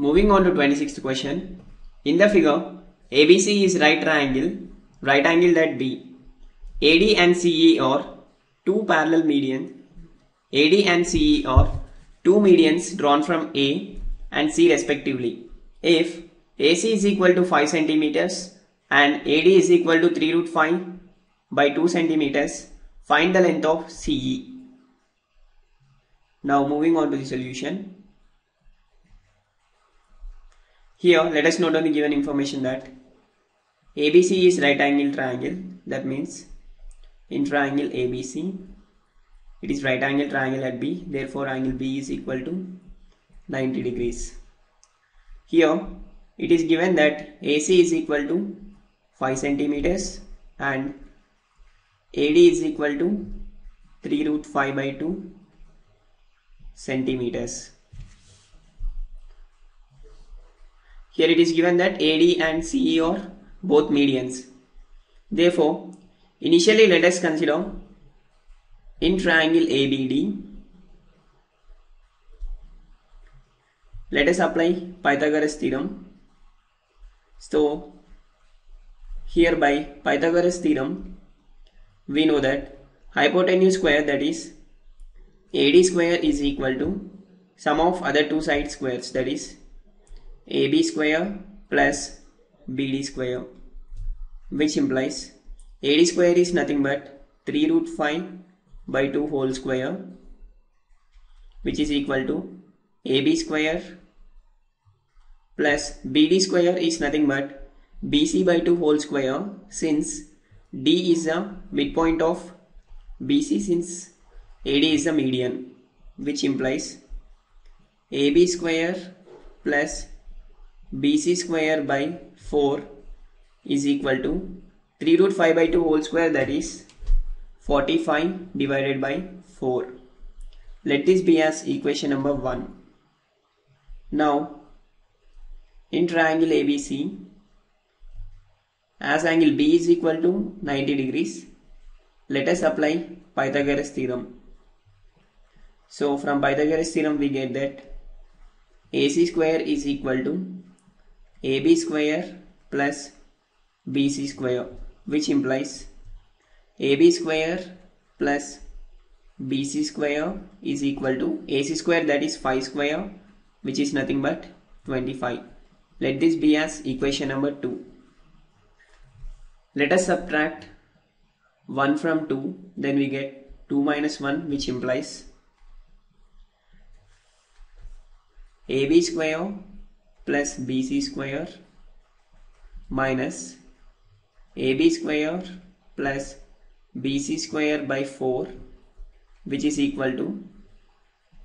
Moving on to 26th question. In the figure, ABC is right triangle, right angle at B. AD and CE are two parallel medians. AD and CE are two medians drawn from A and C respectively. If AC is equal to 5 centimeters and AD is equal to 3 root 5 by 2 centimeters, find the length of CE. Now moving on to the solution. Here let us note on the given information that ABC is right angle triangle that means in triangle ABC it is right angle triangle at B therefore angle B is equal to 90 degrees. Here it is given that AC is equal to 5 centimeters and AD is equal to 3 root 5 by 2 centimeters. Here it is given that AD and CE are both medians. Therefore, initially let us consider in triangle ABD. Let us apply Pythagoras theorem. So, here by Pythagoras theorem, we know that hypotenuse square that is AD square is equal to sum of other two side squares that is AB square plus BD square which implies AD square is nothing but 3 root 5 by 2 whole square which is equal to AB square plus BD square is nothing but BC by 2 whole square since D is the midpoint of BC since AD is the median which implies AB square plus BC square by 4 is equal to 3 root 5 by 2 whole square that is 45 divided by 4. Let this be as equation number 1. Now in triangle ABC as angle B is equal to 90 degrees let us apply Pythagoras theorem. So from Pythagoras theorem we get that AC square is equal to AB square plus BC square which implies AB square plus BC square is equal to AC square that is 5 square which is nothing but 25. Let this be as equation number 2. Let us subtract 1 from 2 then we get 2 minus 1 which implies AB square plus BC square minus AB square plus BC square by 4 which is equal to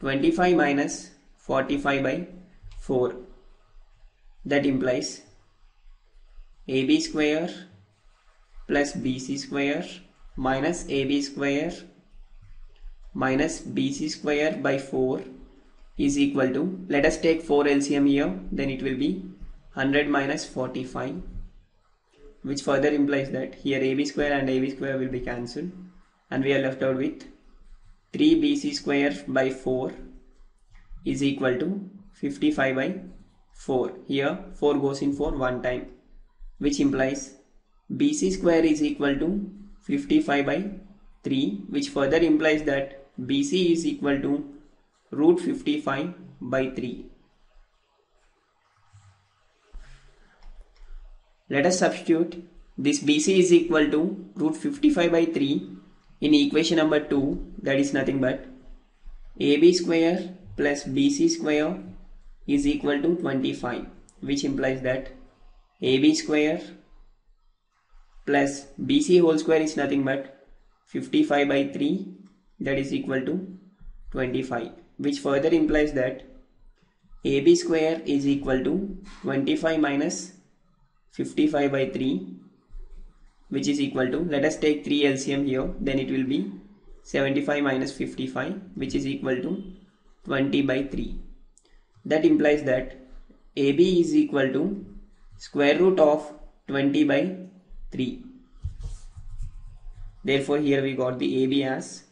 25 minus 45 by 4 that implies AB square plus BC square minus AB square minus BC square by 4 is equal to let us take 4 LCM here then it will be 100 minus 45 which further implies that here AB square and AB square will be cancelled. And we are left out with 3 BC square by 4 is equal to 55 by 4 here 4 goes in for one time which implies BC square is equal to 55 by 3 which further implies that BC is equal to root 55 by 3. Let us substitute this BC is equal to root 55 by 3 in equation number 2 that is nothing but AB square plus BC square is equal to 25 which implies that AB square plus BC whole square is nothing but 55 by 3 that is equal to 25 which further implies that AB square is equal to 25 minus 55 by 3 which is equal to let us take 3 LCM here then it will be 75 minus 55 which is equal to 20 by 3 that implies that AB is equal to square root of 20 by 3 therefore here we got the AB as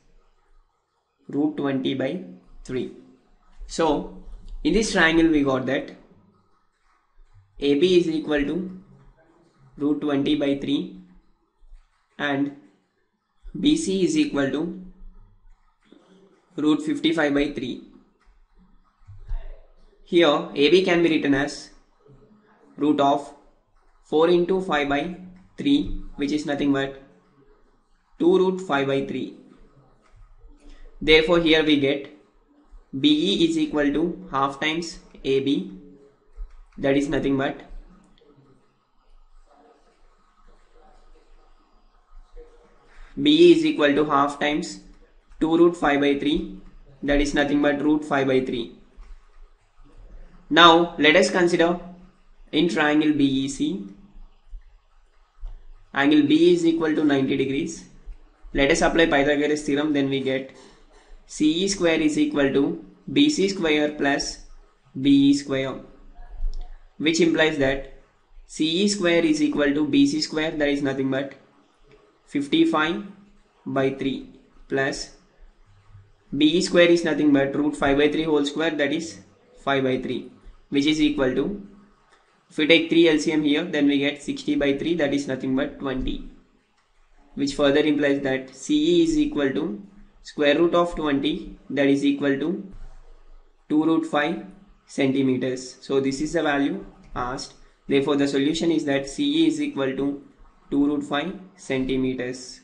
root 20 by 3 so in this triangle we got that AB is equal to root 20 by 3 and BC is equal to root 55 by 3. Here AB can be written as root of 4 into 5 by 3 which is nothing but 2 root 5 by 3. Therefore here we get BE is equal to half times AB that is nothing but BE is equal to half times 2 root 5 by 3 that is nothing but root 5 by 3. Now let us consider in triangle BEC angle B is equal to 90 degrees. Let us apply Pythagoras theorem then we get CE square is equal to BC square plus BE square which implies that CE square is equal to BC square that is nothing but 55 by 3 plus b square is nothing but root 5 by 3 whole square that is 5 by 3 which is equal to if we take 3 LCM here then we get 60 by 3 that is nothing but 20 which further implies that CE is equal to square root of 20 that is equal to 2 root 5 centimeters. So this is the value asked. Therefore the solution is that CE is equal to 2 root 5 centimeters.